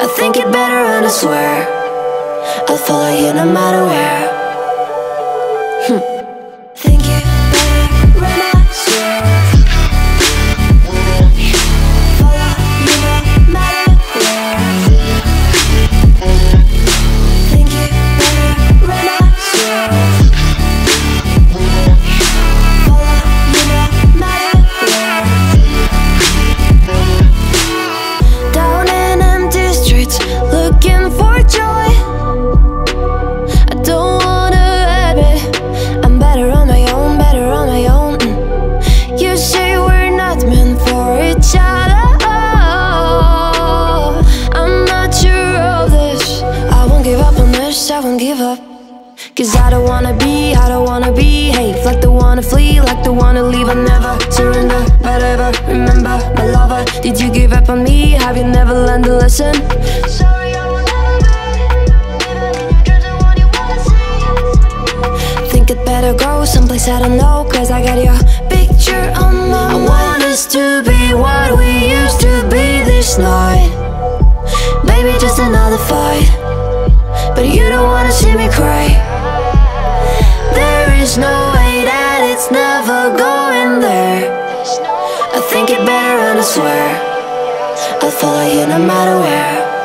I think it better and I swear I'll follow you no matter where. Won't give up. Cause I don't wanna be, I don't wanna be, behave Like the one to flee, like the one to leave I never surrender, but ever remember My lover, did you give up on me? Have you never learned a lesson? Sorry, I will never be Even in your dreams, the one you wanna see Think it better go someplace I don't know Cause I got your picture on my I want us to be what we used to be this night I I swear I'll follow you no matter where